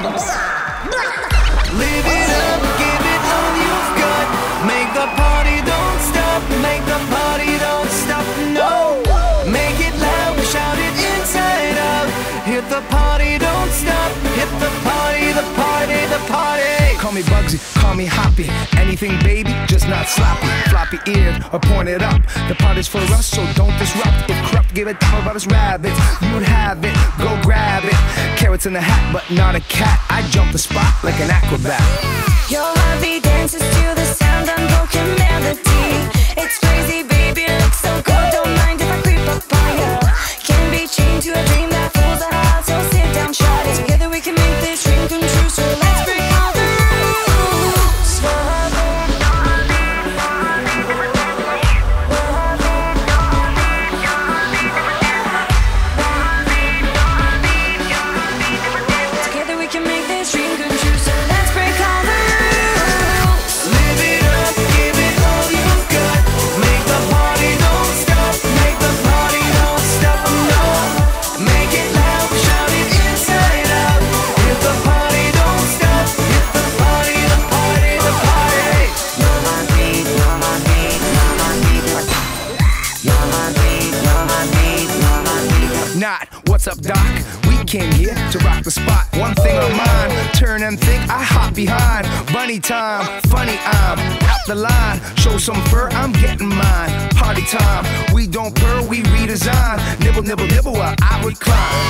Live it up, give it all you've got. Make the party don't stop, make the party don't stop, no. Make it loud, shout it inside out. Hit the party, don't stop. Hit the party, the party, the party. Call me Bugsy, call me Hoppy. Anything, baby, just not sloppy. Floppy eared or pointed up. The party's for us, so don't disrupt. If corrupt give a damn about his rabbits, you'd have it, go grab it. Carrots in the hat, but not a cat. I jump the spot like an acrobat. Your heartbeat dances to the sound what's up, Doc? We came here to rock the spot. One thing on mine, turn and think, I hop behind. Bunny time, funny, I'm out the line. Show some fur, I'm getting mine. Party time, we don't purr, we redesign. Nibble, nibble, nibble while I recline.